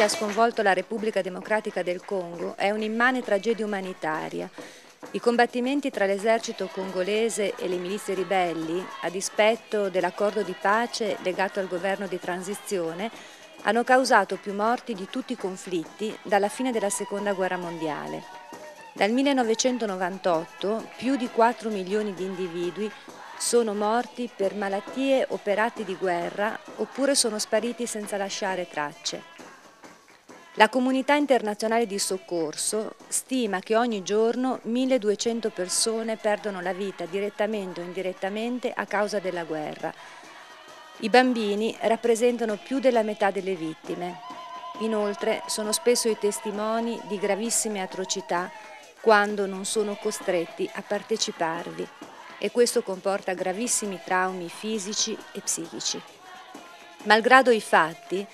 che ha sconvolto la Repubblica Democratica del Congo è un'immane tragedia umanitaria. I combattimenti tra l'esercito congolese e le milizie ribelli, a dispetto dell'accordo di pace legato al governo di transizione, hanno causato più morti di tutti i conflitti dalla fine della Seconda Guerra Mondiale. Dal 1998 più di 4 milioni di individui sono morti per malattie o per atti di guerra oppure sono spariti senza lasciare tracce. La comunità internazionale di soccorso stima che ogni giorno 1200 persone perdono la vita direttamente o indirettamente a causa della guerra. I bambini rappresentano più della metà delle vittime. Inoltre sono spesso i testimoni di gravissime atrocità quando non sono costretti a parteciparvi e questo comporta gravissimi traumi fisici e psichici. Malgrado i fatti,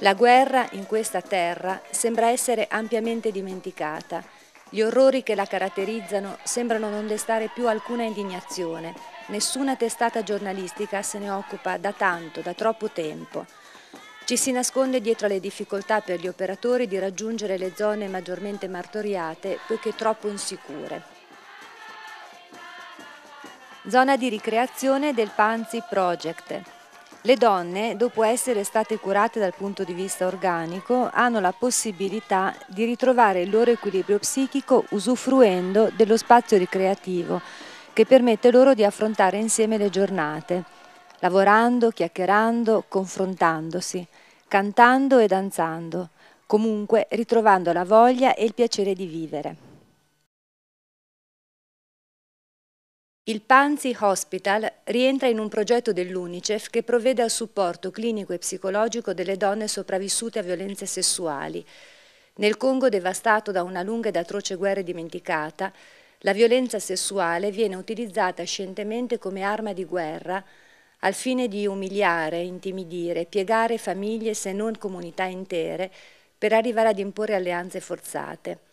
la guerra in questa terra sembra essere ampiamente dimenticata. Gli orrori che la caratterizzano sembrano non destare più alcuna indignazione. Nessuna testata giornalistica se ne occupa da tanto, da troppo tempo. Ci si nasconde dietro alle difficoltà per gli operatori di raggiungere le zone maggiormente martoriate poiché troppo insicure. Zona di ricreazione del Panzi Project. Le donne, dopo essere state curate dal punto di vista organico, hanno la possibilità di ritrovare il loro equilibrio psichico usufruendo dello spazio ricreativo che permette loro di affrontare insieme le giornate, lavorando, chiacchierando, confrontandosi, cantando e danzando, comunque ritrovando la voglia e il piacere di vivere. Il Panzi Hospital rientra in un progetto dell'UNICEF che provvede al supporto clinico e psicologico delle donne sopravvissute a violenze sessuali. Nel Congo devastato da una lunga ed atroce guerra dimenticata, la violenza sessuale viene utilizzata scientemente come arma di guerra al fine di umiliare, intimidire, piegare famiglie se non comunità intere per arrivare ad imporre alleanze forzate.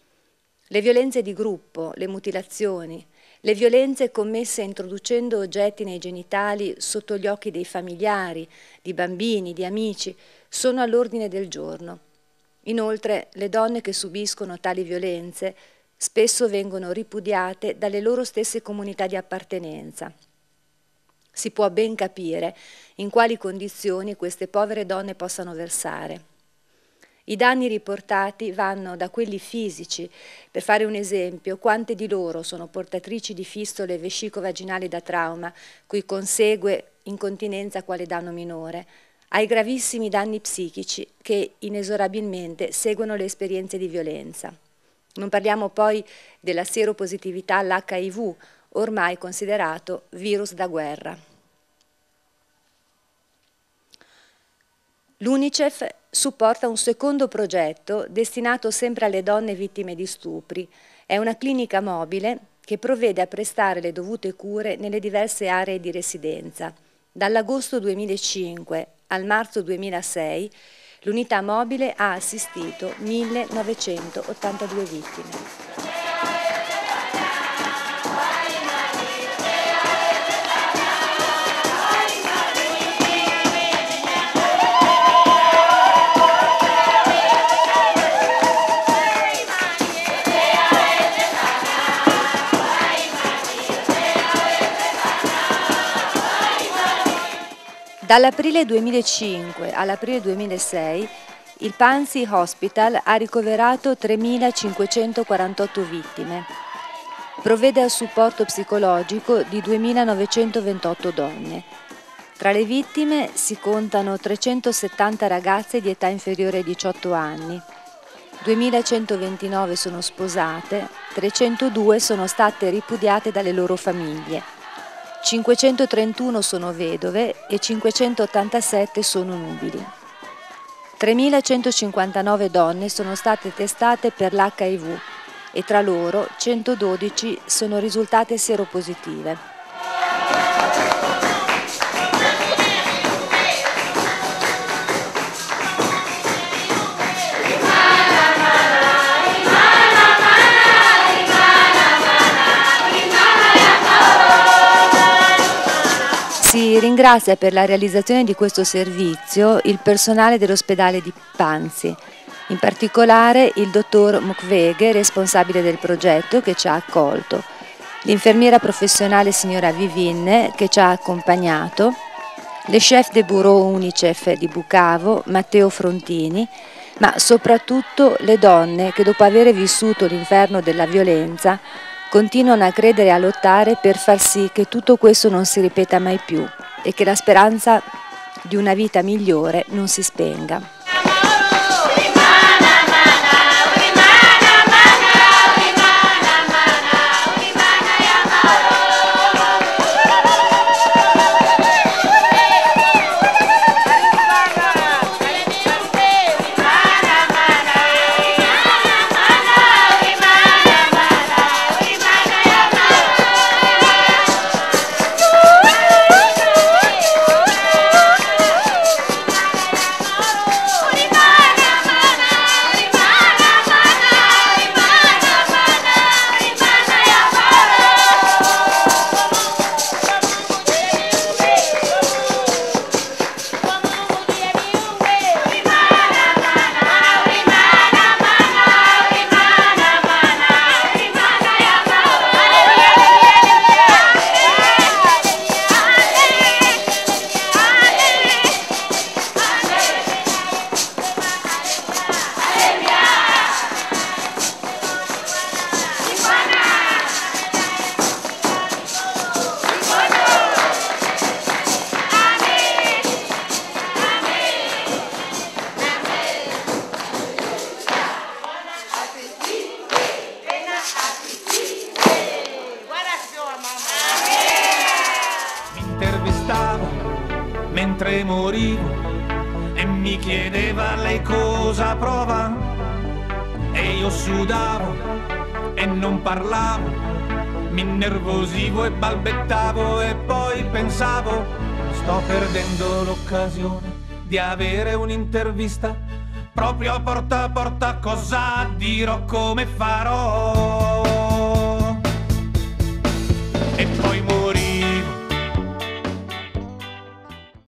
Le violenze di gruppo, le mutilazioni, le violenze commesse introducendo oggetti nei genitali sotto gli occhi dei familiari, di bambini, di amici, sono all'ordine del giorno. Inoltre, le donne che subiscono tali violenze spesso vengono ripudiate dalle loro stesse comunità di appartenenza. Si può ben capire in quali condizioni queste povere donne possano versare. I danni riportati vanno da quelli fisici, per fare un esempio, quante di loro sono portatrici di fistole vescico-vaginali da trauma, cui consegue incontinenza quale danno minore, ai gravissimi danni psichici che inesorabilmente seguono le esperienze di violenza. Non parliamo poi della seropositività all'HIV, ormai considerato virus da guerra. L'UNICEF supporta un secondo progetto destinato sempre alle donne vittime di stupri. È una clinica mobile che provvede a prestare le dovute cure nelle diverse aree di residenza. Dall'agosto 2005 al marzo 2006 l'unità mobile ha assistito 1982 vittime. Dall'aprile 2005 all'aprile 2006 il Panzi Hospital ha ricoverato 3.548 vittime. Provvede al supporto psicologico di 2.928 donne. Tra le vittime si contano 370 ragazze di età inferiore ai 18 anni, 2.129 sono sposate, 302 sono state ripudiate dalle loro famiglie. 531 sono vedove e 587 sono nubili. 3.159 donne sono state testate per l'HIV e tra loro 112 sono risultate seropositive. Si ringrazia per la realizzazione di questo servizio il personale dell'ospedale di Panzi. in particolare il dottor Mukwege, responsabile del progetto che ci ha accolto, l'infermiera professionale signora Vivinne che ci ha accompagnato, le chef de bureau Unicef di Bucavo, Matteo Frontini, ma soprattutto le donne che dopo aver vissuto l'inferno della violenza continuano a credere e a lottare per far sì che tutto questo non si ripeta mai più e che la speranza di una vita migliore non si spenga. Mi chiedeva lei cosa prova? E io sudavo e non parlavo, mi innervosivo e balbettavo e poi pensavo sto perdendo l'occasione di avere un'intervista. Proprio a porta a porta cosa dirò come farò? E poi